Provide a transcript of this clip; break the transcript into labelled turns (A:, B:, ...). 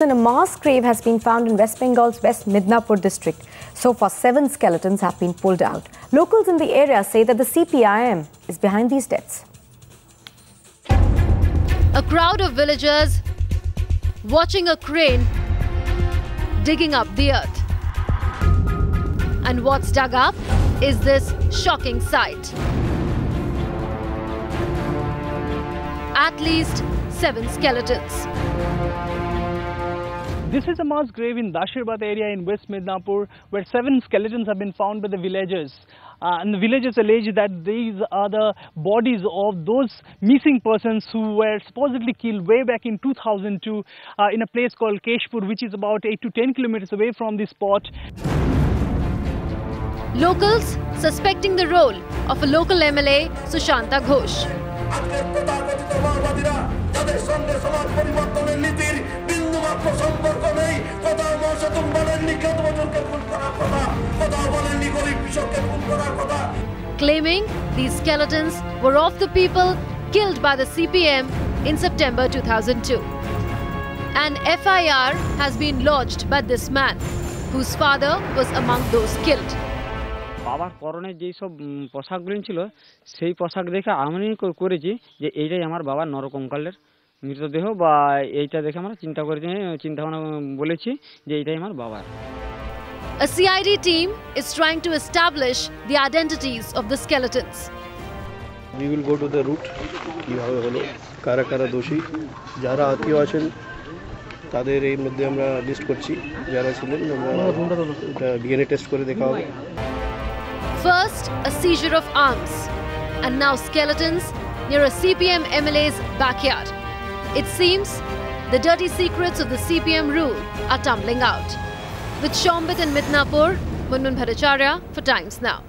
A: And a mass grave has been found in West Bengal's West Midnapore district. So far, seven skeletons have been pulled out. Locals in the area say that the CPIM is behind these deaths.
B: A crowd of villagers watching a crane digging up the earth. And what's dug up is this shocking sight. At least seven skeletons.
C: This is a mass grave in Dashirbat area in West Midnapore where seven skeletons have been found by the villagers. Uh, and the villagers allege that these are the bodies of those missing persons who were supposedly killed way back in 2002 uh, in a place called Keshpur, which is about 8 to 10 kilometers away from this spot.
B: Locals suspecting the role of a local MLA, Sushanta Ghosh.
D: কেত বছরকে খুন করার কথা কোথাও বলেননি গরিব কৃষককে খুন করার কথা
B: claiming these skeletons were of the people killed by the CPM in September 2002. An FIR has been lodged by this man, whose father was among those killed.
E: বাবার পরনে যেই সব পোশাকগুলো ছিল সেই পোশাক দেখে আমি করেছি যে এইটাই আমার বাবার নরকঙ্কালের মৃতদেহ বা এইটা দেখে আমরা চিন্তা করেছি চিন্তা ভাবনা বলেছি যে এইটাই আমার বাবার
B: A CID team is trying to establish the identities of the skeletons.
F: We will go to the root কীভাবে হলো কারা কারা দোষী যারা আত্মীয় আছেন তাদের এই মধ্যে আমরা লিস্ট করছি যারা ছিলেন আমরা ডিএনএ টেস্ট করে দেখা হবে
B: First, a seizure of arms, and now skeletons near a CPM MLA's backyard. It seems the dirty secrets of the CPM rule are tumbling out. With Shombit and Midnapore, Munmun Bhattacharya for Times Now.